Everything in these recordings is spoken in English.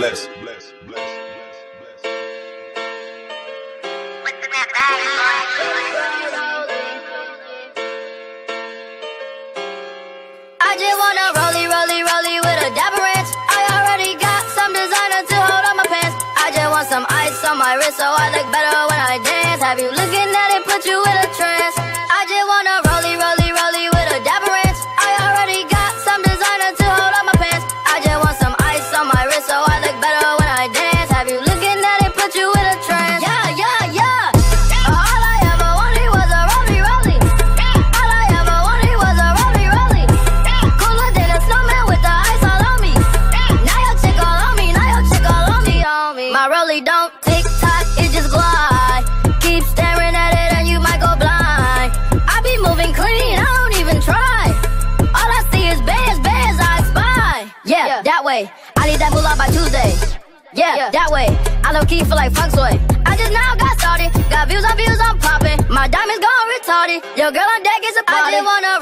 bless. bless, bless. I just wanna rollie, rollie, rollie with a dapper ranch. I already got some designer to hold on my pants. I just want some ice on my wrist so I look better when I dance. Have you listened? that way. I need that moolah by Tuesday. Yeah, yeah, that way. I low key feel like fuck soy. I just now got started. Got views on views, I'm popping. My diamonds gone retarded. Yo, girl on deck is a party. I just wanna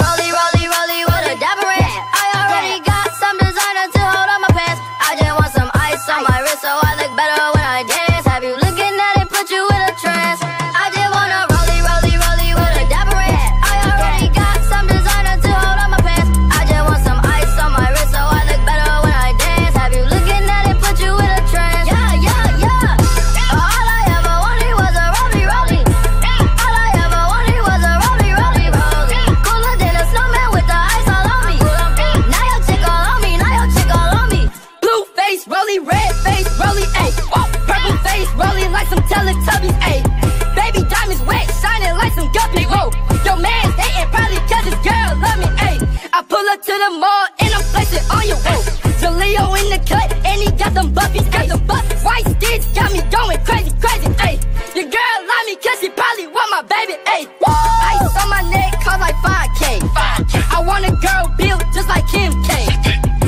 To the mall and I'm flexing on your Whoa. Teo in the cut and he got them buffies, got them buff. White skids, got me going crazy, crazy. Ayy, your girl love me cause she probably want my baby. Ayy, ice on my neck cost like 5K. 5K. I want a girl built just like Kim K.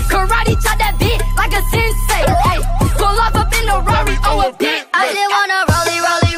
Karate chop that beat like a sensei. Ayy, pull up up in the Rari, oh a bit. I just wanna rollie, rollie.